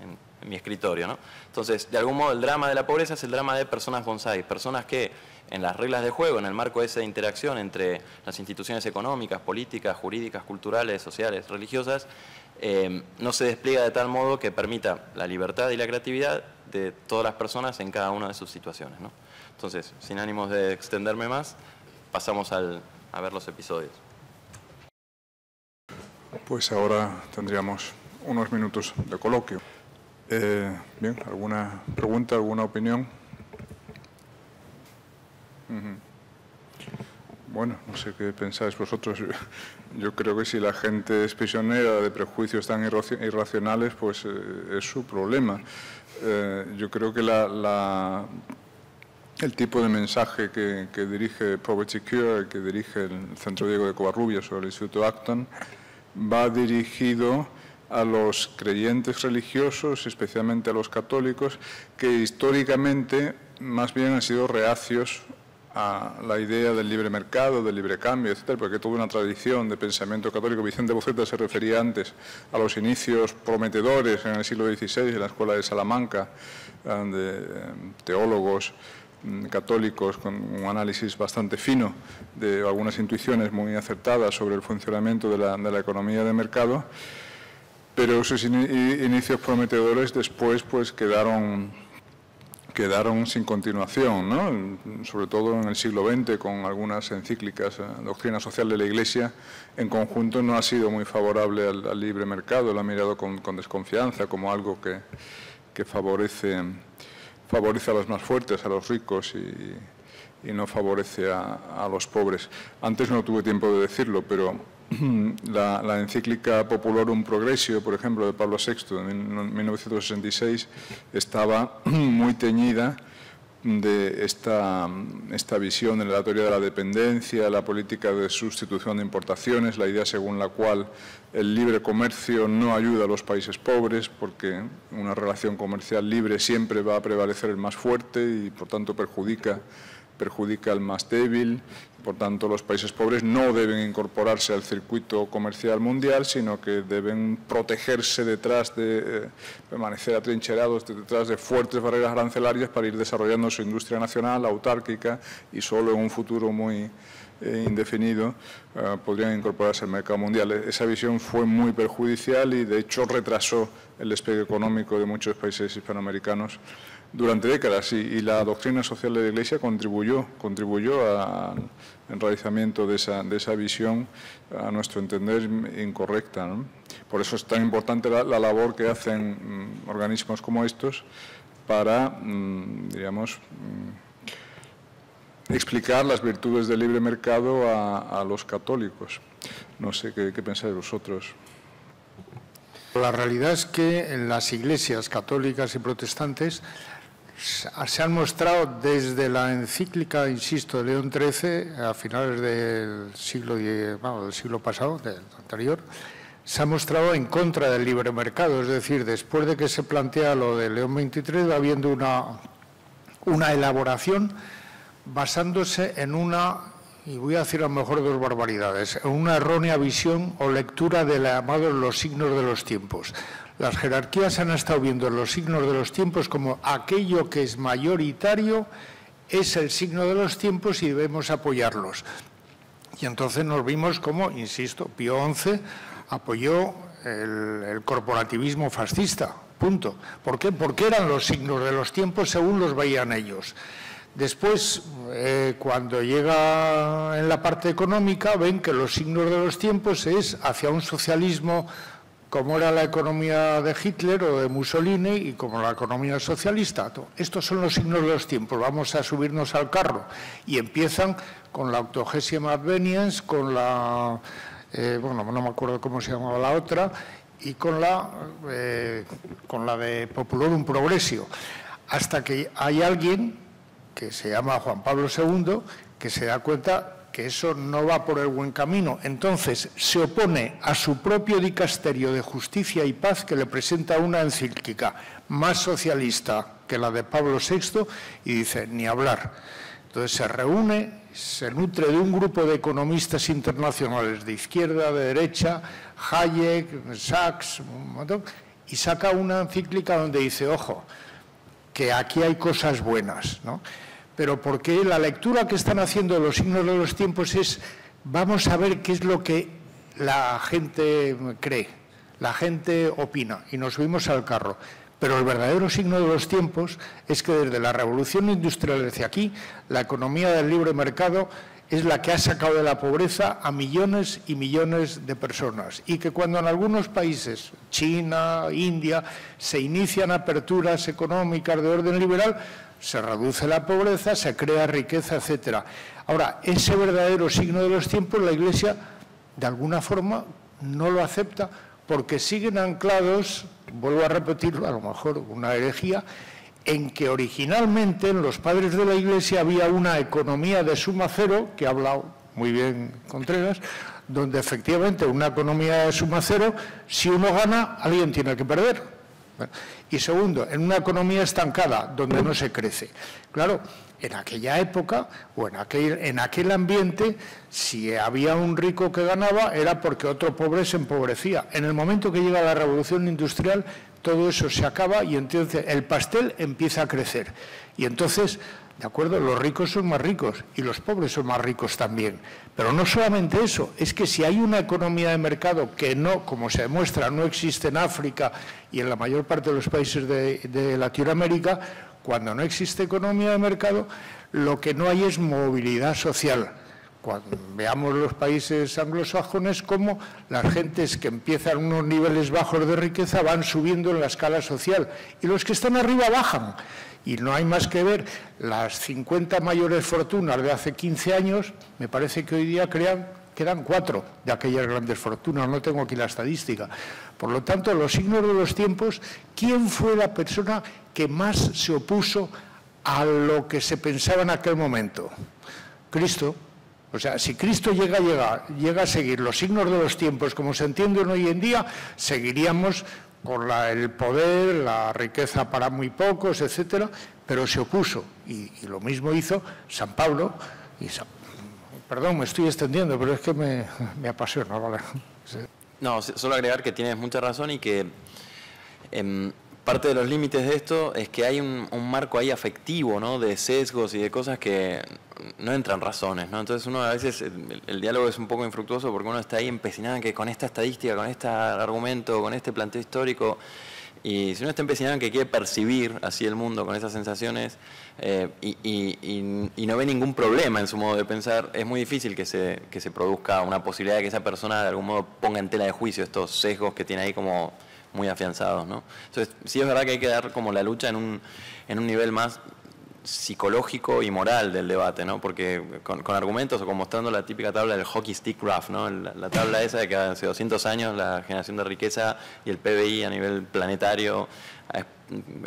en, en mi escritorio. ¿no? Entonces, de algún modo, el drama de la pobreza es el drama de personas bonsai, personas que en las reglas de juego, en el marco de esa interacción entre las instituciones económicas, políticas, jurídicas, culturales, sociales, religiosas, eh, no se despliega de tal modo que permita la libertad y la creatividad de todas las personas en cada una de sus situaciones. ¿no? Entonces, sin ánimos de extenderme más, pasamos al, a ver los episodios. Pues ahora tendríamos unos minutos de coloquio. Eh, bien, ¿alguna pregunta, alguna opinión? Bueno, no sé qué pensáis vosotros. (laughs) Yo creo que si la gente es prisionera de prejuicios tan irracionales, pues eh, es su problema. Eh, yo creo que la, el tipo de mensaje que, que, dirige Poverty Cure, que dirige el Centro Diego de Covarrubias o el Instituto Acton, va dirigido a los creyentes religiosos, especialmente a los católicos, que históricamente más bien han sido reacios a la idea del libre mercado, del libre cambio, etcétera, porque toda una tradición de pensamiento católico. Vicente Boceta se refería antes a los inicios prometedores en el siglo XVI en la Escuela de Salamanca, eh, de eh, teólogos mm, católicos con un análisis bastante fino de algunas intuiciones muy acertadas sobre el funcionamiento de la, de la economía de mercado pero esos inicios prometedores después pues quedaron quedaron sin continuación, ¿no? sobre todo en el siglo XX, con algunas encíclicas, eh, doctrina social de la Iglesia, en conjunto no ha sido muy favorable al, libre mercado, lo ha mirado con, desconfianza como algo que, que, favorece, favorece a los más fuertes, a los ricos y, y no favorece a, a los pobres. Antes no tuve tiempo de decirlo, pero (clears throat) la, encíclica Populorum Progressio, por ejemplo, de Pablo VI, en 1966, estaba (clears throat) muy teñida de esta, esta visión en la teoría de la dependencia, la política de sustitución de importaciones, la idea según la cual el libre comercio no ayuda a los países pobres porque una relación comercial libre siempre va a prevalecer el más fuerte y por tanto perjudica perjudica al más débil, por tanto los países pobres no deben incorporarse al circuito comercial mundial, sino que deben protegerse detrás de, eh, permanecer atrincherados detrás de fuertes barreras arancelarias para ir desarrollando su industria nacional, autárquica, y solo en un futuro muy eh, indefinido eh, podrían incorporarse al mercado mundial. Esa visión fue muy perjudicial y de hecho retrasó el despegue económico de muchos países hispanoamericanos durante décadas y, la doctrina social de la Iglesia contribuyó, contribuyó al enraizamiento de esa, de esa visión, a nuestro entender, incorrecta. Por eso es tan importante la, labor que hacen mm, organismos como estos para, mm, mm, explicar las virtudes del libre mercado a, los católicos. No sé qué, qué pensáis vosotros. La realidad es que en las iglesias católicas y protestantes se han mostrado desde la encíclica, insisto, de León XIII, a finales del siglo, del siglo pasado, del anterior, se ha mostrado en contra del libre mercado. Es decir, después de que se plantea lo de León XXIII, va habiendo una, una elaboración basándose en una, y voy a decir a lo mejor dos barbaridades, en una errónea visión o lectura de la llamado los signos de los tiempos. Las jerarquías han estado viendo los signos de los tiempos como aquello que es mayoritario es el signo de los tiempos y debemos apoyarlos. Y entonces nos vimos como, insisto, Pío XI apoyó el, corporativismo fascista, punto. ¿Por qué? Porque eran los signos de los tiempos según los veían ellos. Después, eh, cuando llega en la parte económica, ven que los signos de los tiempos es hacia un socialismo como era la economía de Hitler o de Mussolini y como la economía socialista. Estos son los signos de los tiempos, vamos a subirnos al carro. Y empiezan con la Octogesia Adveniens, con la, eh, bueno, no me acuerdo cómo se llamaba la otra, y con la, eh, con la de Populorum Progressio, hasta que hay alguien que se llama Juan Pablo II que se da cuenta que eso no va por el buen camino. Entonces se opone a su propio dicasterio de justicia y paz que le presenta una encíclica más socialista que la de Pablo VI y dice, ni hablar. Entonces se reúne, se nutre de un grupo de economistas internacionales de izquierda, de derecha, Hayek, Sachs, y saca una encíclica donde dice, ojo, que aquí hay cosas buenas. ¿no? Pero porque la lectura que están haciendo de los signos de los tiempos es, vamos a ver qué es lo que la gente cree, la gente opina, y nos subimos al carro. Pero el verdadero signo de los tiempos es que desde la revolución industrial hacia aquí, la economía del libre mercado es la que ha sacado de la pobreza a millones y millones de personas y que cuando en algunos países, China, India, se inician aperturas económicas de orden liberal, se reduce la pobreza, se crea riqueza, etcétera. Ahora, ese verdadero signo de los tiempos la Iglesia, de alguna forma, no lo acepta porque siguen anclados, vuelvo a repetirlo, a lo mejor una herejía, en que originalmente en los padres de la Iglesia había una economía de suma cero, que ha hablado muy bien Contreras, donde efectivamente una economía de suma cero, si uno gana, alguien tiene que perder. Y segundo, en una economía estancada, donde no se crece. Claro, en aquella época o en aquel, en aquel ambiente, si había un rico que ganaba, era porque otro pobre se empobrecía. En el momento que llega la revolución industrial, todo eso se acaba y entonces el pastel empieza a crecer. Y entonces ¿De acuerdo? Los ricos son más ricos y los pobres son más ricos también. Pero no solamente eso, es que si hay una economía de mercado que no, como se demuestra, no existe en África y en la mayor parte de los países de, Latinoamérica, cuando no existe economía de mercado, lo que no hay es movilidad social. Cuando veamos los países anglosajones, como las gentes que empiezan unos niveles bajos de riqueza van subiendo en la escala social y los que están arriba bajan. Y no hay más que ver las 50 mayores fortunas de hace 15 años, me parece que hoy día crean, quedan cuatro de aquellas grandes fortunas, no tengo aquí la estadística. Por lo tanto, los signos de los tiempos, ¿quién fue la persona que más se opuso a lo que se pensaba en aquel momento? Cristo. O sea, si Cristo llega a, llegar, llega a seguir los signos de los tiempos como se entienden hoy en día, seguiríamos con el poder, la riqueza para muy pocos, etcétera, pero se opuso. Y, lo mismo hizo San Pablo. Y perdón, me estoy extendiendo, pero es que me, apasiona. ¿vale? No, solo agregar que tienes mucha razón y que em, parte de los límites de esto es que hay un, marco ahí afectivo, ¿no? De sesgos y de cosas que no entran razones, ¿no? Entonces uno a veces, el, diálogo es un poco infructuoso porque uno está ahí empecinado en que con esta estadística, con este argumento, con este planteo histórico, y si uno está empecinado en que quiere percibir así el mundo con esas sensaciones eh, y, no ve ningún problema en su modo de pensar, es muy difícil que se, que se produzca una posibilidad de que esa persona de algún modo ponga en tela de juicio estos sesgos que tiene ahí como muy afianzados. ¿no? Entonces, sí es verdad que hay que dar como la lucha en un, en un nivel más psicológico y moral del debate, ¿no? porque con, argumentos o como mostrando la típica tabla del hockey stick graph, ¿no? la, tabla esa de que hace 200 años la generación de riqueza y el PBI a nivel planetario ha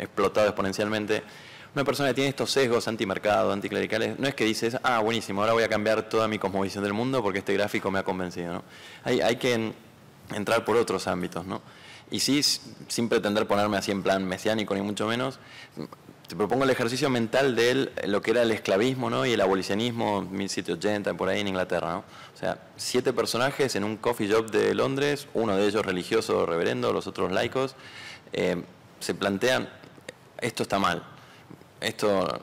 explotado exponencialmente. Una persona que tiene estos sesgos antimercado, anticlericales, no es que dices, ah, buenísimo, ahora voy a cambiar toda mi cosmovisión del mundo porque este gráfico me ha convencido. ¿no? Hay, hay que entrar por otros ámbitos. ¿no? Y sí, sin pretender ponerme así en plan mesiánico ni mucho menos, te propongo el ejercicio mental de lo que era el esclavismo ¿no? y el abolicionismo 1780 por ahí en Inglaterra. ¿no? O sea, siete personajes en un coffee shop de Londres, uno de ellos religioso reverendo, los otros laicos, eh, se plantean, esto está mal, esto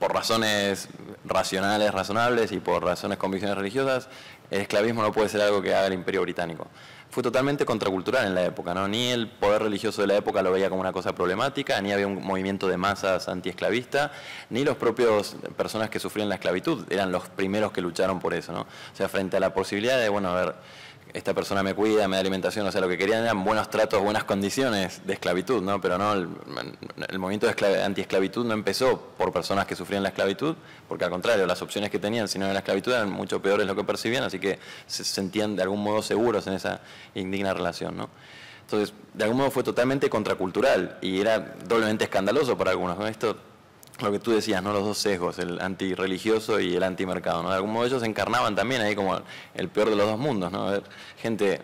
por razones racionales, razonables y por razones convicciones religiosas, el esclavismo no puede ser algo que haga el imperio británico. Fue totalmente contracultural en la época, ¿no? Ni el poder religioso de la época lo veía como una cosa problemática, ni había un movimiento de masas antiesclavista, ni los propios personas que sufrían la esclavitud eran los primeros que lucharon por eso, ¿no? O sea, frente a la posibilidad de, bueno, a ver, esta persona me cuida, me da alimentación, o sea, lo que querían eran buenos tratos, buenas condiciones de esclavitud, ¿no? Pero no, el, movimiento de antiesclavitud no empezó por personas que sufrían la esclavitud, porque al contrario, las opciones que tenían si no era la esclavitud eran mucho peores lo que percibían, así que se sentían de algún modo seguros en esa indigna relación, ¿no? Entonces, de algún modo fue totalmente contracultural y era doblemente escandaloso para algunos, ¿no? Esto lo que tú decías, ¿no? Los dos sesgos, el antirreligioso y el antimercado, ¿no? De algún modo ellos encarnaban también ahí como el peor de los dos mundos, ¿no? gente,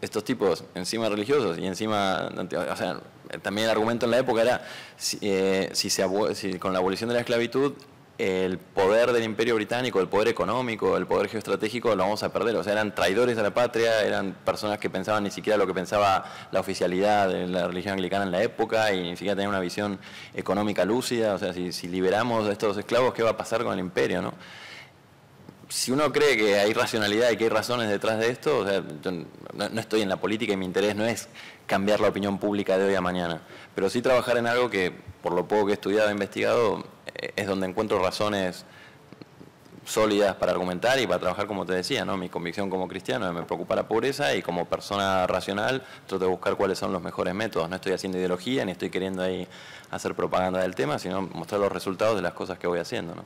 estos tipos encima religiosos y encima, o sea, también el argumento en la época era eh, si, se, si con la abolición de la esclavitud el poder del imperio británico, el poder económico, el poder geoestratégico lo vamos a perder. O sea, eran traidores a la patria, eran personas que pensaban ni siquiera lo que pensaba la oficialidad de la religión anglicana en la época y ni siquiera tenían una visión económica lúcida. O sea, si, liberamos a estos esclavos, ¿qué va a pasar con el imperio? ¿no? Si uno cree que hay racionalidad y que hay razones detrás de esto, o sea, yo no, no estoy en la política y mi interés no es cambiar la opinión pública de hoy a mañana, pero sí trabajar en algo que, por lo poco que he estudiado e investigado, es donde encuentro razones sólidas para argumentar y para trabajar como te decía, ¿no? Mi convicción como cristiano me preocupa la pobreza y como persona racional trato de buscar cuáles son los mejores métodos. No estoy haciendo ideología ni estoy queriendo ahí hacer propaganda del tema, sino mostrar los resultados de las cosas que voy haciendo, ¿no?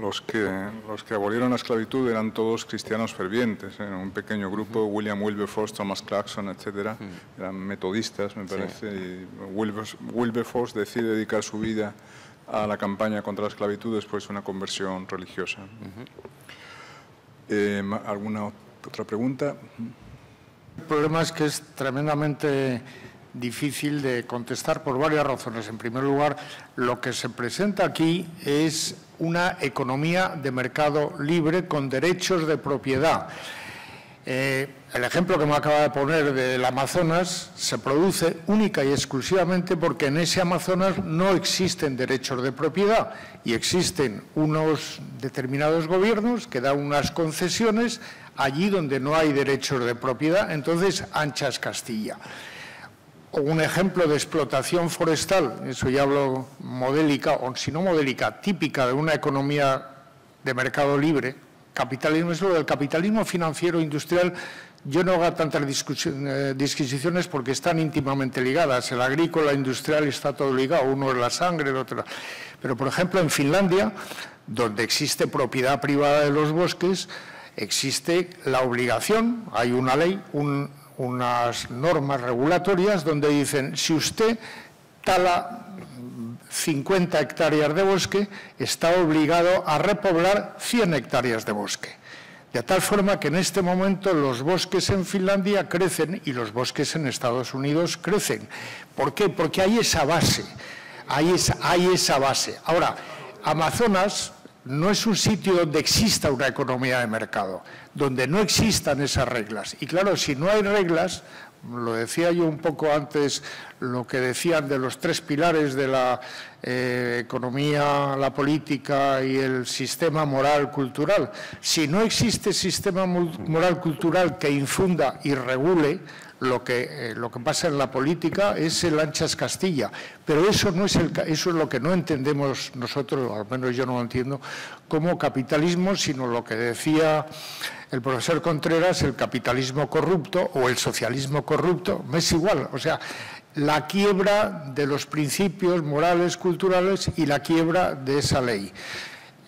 Los que, los que abolieron la esclavitud eran todos cristianos fervientes, ¿eh? un pequeño grupo, William Wilberforce, Thomas Clarkson, etcétera, eran metodistas, me parece, y Wilberforce decide dedicar su vida a la campaña contra la esclavitud después de una conversión religiosa. Eh, ¿Alguna otra pregunta? El problema es que es tremendamente difícil de contestar por varias razones. En primer lugar, lo que se presenta aquí es una economía de mercado libre con derechos de propiedad. Eh, el ejemplo que me acaba de poner del Amazonas se produce única y exclusivamente porque en ese Amazonas no existen derechos de propiedad y existen unos determinados gobiernos que dan unas concesiones allí donde no hay derechos de propiedad, entonces anchas Castilla un ejemplo de explotación forestal, eso ya hablo modélica, o si no modélica, típica de una economía de mercado libre, capitalismo, es lo del capitalismo financiero industrial, yo no hago tantas eh, disquisiciones porque están íntimamente ligadas. El agrícola, industrial está todo ligado, uno es la sangre, el otro. Pero, por ejemplo, en Finlandia, donde existe propiedad privada de los bosques, existe la obligación, hay una ley, un, unas normas regulatorias donde dicen, si usted tala 50 hectáreas de bosque, está obligado a repoblar 100 hectáreas de bosque. De tal forma que en este momento los bosques en Finlandia crecen y los bosques en Estados Unidos crecen. ¿Por qué? Porque hay esa base, hay esa, hay esa base. Ahora, Amazonas no es un sitio donde exista una economía de mercado, donde no existan esas reglas. Y claro, si no hay reglas, lo decía yo un poco antes, lo que decían de los tres pilares de la eh, economía, la política y el sistema moral cultural. Si no existe sistema moral cultural que infunda y regule, lo que, eh, lo que pasa en la política es el anchas Castilla, pero eso, no es el, eso es lo que no entendemos nosotros, al menos yo no lo entiendo, como capitalismo, sino lo que decía el profesor Contreras, el capitalismo corrupto o el socialismo corrupto, me es igual, o sea, la quiebra de los principios morales, culturales y la quiebra de esa ley.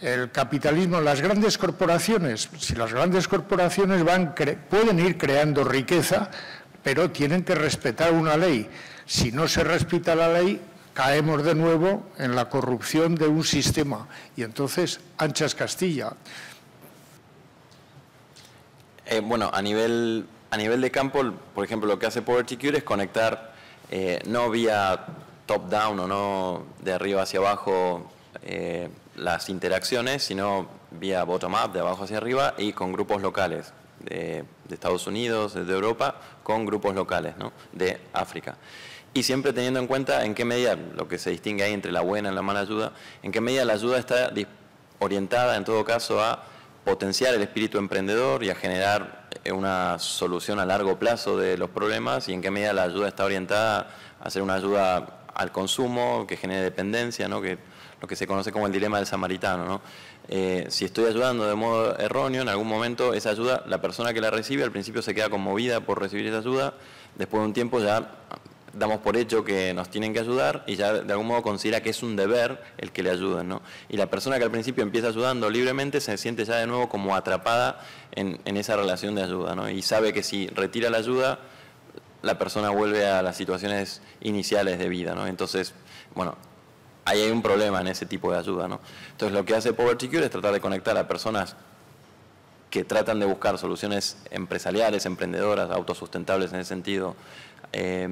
El capitalismo, las grandes corporaciones, si las grandes corporaciones van, pueden ir creando riqueza, pero tienen que respetar una ley. Si no se respeta la ley, caemos de nuevo en la corrupción de un sistema y entonces anchas Castilla. Eh, bueno, a nivel, a nivel de campo, por ejemplo, lo que hace Poverty Cure es conectar eh, no vía top-down o no de arriba hacia abajo eh, las interacciones, sino vía bottom-up, de abajo hacia arriba y con grupos locales de, Estados Unidos, de Europa, con grupos locales de África. y siempre teniendo en cuenta en qué medida, lo que se distingue ahí entre la buena y la mala ayuda, en qué medida la ayuda está orientada en todo caso a potenciar el espíritu emprendedor y a generar eh, una solución a largo plazo de los problemas y en qué medida la ayuda está orientada a hacer una ayuda al consumo, que genere dependencia, ¿no? que, lo que se conoce como el dilema del samaritano. ¿no? Eh, si estoy ayudando de modo erróneo, en algún momento esa ayuda, la persona que la recibe al principio se queda conmovida por recibir esa ayuda, después de un tiempo ya damos por hecho que nos tienen que ayudar y ya de algún modo considera que es un deber el que le ayuden. ¿no? Y la persona que al principio empieza ayudando libremente se siente ya de nuevo como atrapada en, esa relación de ayuda ¿no? y sabe que si retira la ayuda, la persona vuelve a las situaciones iniciales de vida. ¿no? Entonces, bueno, ahí hay un problema en ese tipo de ayuda. ¿no? Entonces lo que hace Poverty Cure es tratar de conectar a personas que tratan de buscar soluciones empresariales, emprendedoras, autosustentables en ese sentido, eh,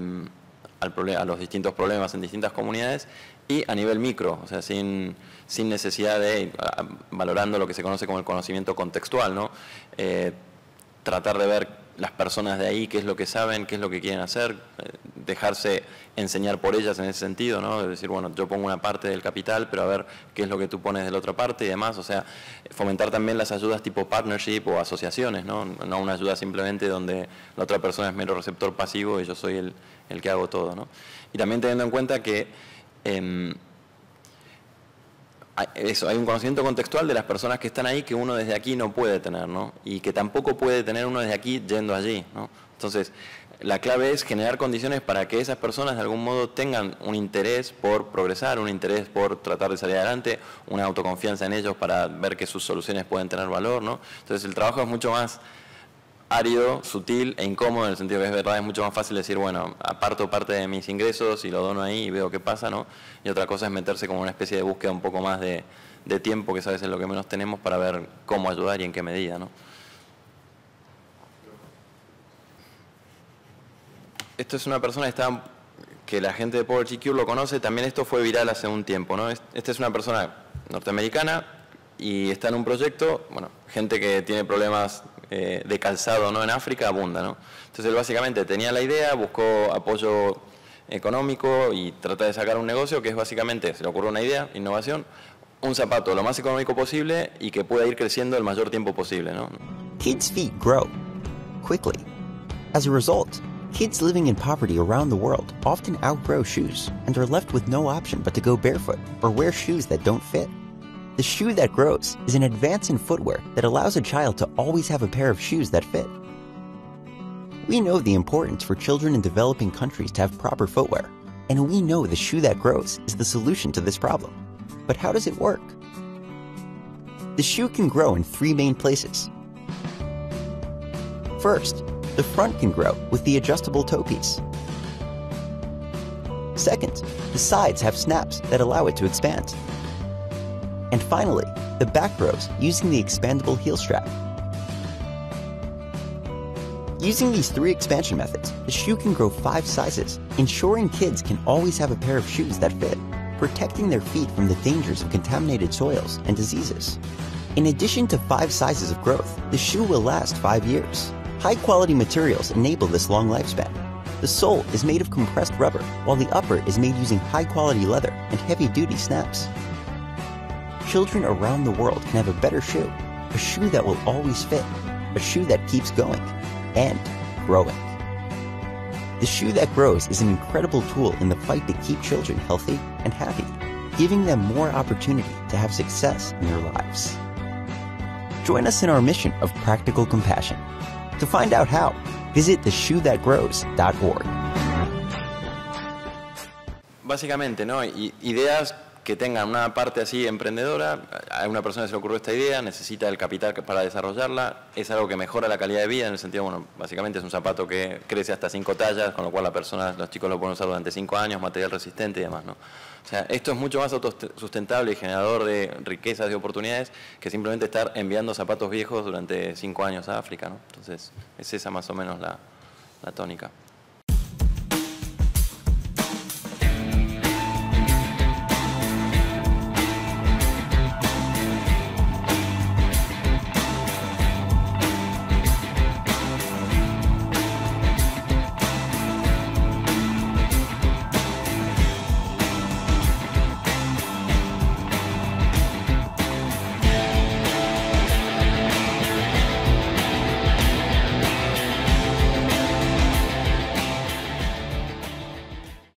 a los distintos problemas en distintas comunidades y a nivel micro, o sea, sin, sin necesidad de, valorando lo que se conoce como el conocimiento contextual, ¿no? Eh, tratar de ver las personas de ahí, qué es lo que saben, qué es lo que quieren hacer, eh, dejarse enseñar por ellas en ese sentido, ¿no? Es decir, bueno, yo pongo una parte del capital, pero a ver qué es lo que tú pones de la otra parte y demás, o sea, fomentar también las ayudas tipo partnership o asociaciones, ¿no? No una ayuda simplemente donde la otra persona es mero receptor pasivo y yo soy el, el que hago todo, ¿no? Y también teniendo en cuenta que... Em, eso, hay un conocimiento contextual de las personas que están ahí que uno desde aquí no puede tener, ¿no? Y que tampoco puede tener uno desde aquí yendo allí, ¿no? Entonces, la clave es generar condiciones para que esas personas de algún modo tengan un interés por progresar, un interés por tratar de salir adelante, una autoconfianza en ellos para ver que sus soluciones pueden tener valor, ¿no? Entonces, el trabajo es mucho más árido, sutil e incómodo en el sentido que es verdad, es mucho más fácil decir, bueno, aparto parte de mis ingresos y lo dono ahí y veo qué pasa, ¿no? Y otra cosa es meterse como una especie de búsqueda un poco más de, tiempo, que sabes es lo que menos tenemos para ver cómo ayudar y en qué medida, ¿no? Esto es una persona que, está, que la gente de Poverty Cure lo conoce, también esto fue viral hace un tiempo, ¿no? Esta es una persona norteamericana y está en un proyecto, bueno, gente que tiene problemas eh, de calzado ¿no? en África abunda. ¿no? Entonces él básicamente tenía la idea, buscó apoyo económico y trata de sacar un negocio que es básicamente, se le ocurrió una idea, innovación, un zapato lo más económico posible y que pueda ir creciendo el mayor tiempo posible. ¿no? Kids' feet grow quickly. As a result, kids living in poverty around the world often outgrow shoes and are left with no option but to go barefoot or wear shoes that don't fit. The shoe that grows is an advance in footwear that allows a child to always have a pair of shoes that fit. We know the importance for children in developing countries to have proper footwear, and we know the shoe that grows is the solution to this problem. But how does it work? The shoe can grow in three main places. First, the front can grow with the adjustable toe piece. Second, the sides have snaps that allow it to expand. And finally, the back rows using the expandable heel strap. Using these three expansion methods, the shoe can grow five sizes, ensuring kids can always have a pair of shoes that fit, protecting their feet from the dangers of contaminated soils and diseases. In addition to five sizes of growth, the shoe will last five years. High quality materials enable this long lifespan. The sole is made of compressed rubber, while the upper is made using high quality leather and heavy duty snaps children around the world can have a better shoe, a shoe that will always fit, a shoe that keeps going and growing. The shoe that grows is an incredible tool in the fight to keep children healthy and happy, giving them more opportunity to have success in their lives. Join us in our mission of practical compassion. To find out how, visit theshoethatgrows.org. Básicamente, ¿no? ideas que tengan una parte así emprendedora, a una persona se le ocurrió esta idea, necesita el capital para desarrollarla, es algo que mejora la calidad de vida en el sentido, bueno, básicamente es un zapato que crece hasta cinco tallas, con lo cual la persona, los chicos lo pueden usar durante cinco años, material resistente y demás, ¿no? O sea, esto es mucho más autosustentable y generador de riquezas y oportunidades que simplemente estar enviando zapatos viejos durante cinco años a África, ¿no? Entonces, es esa más o menos la, la tónica.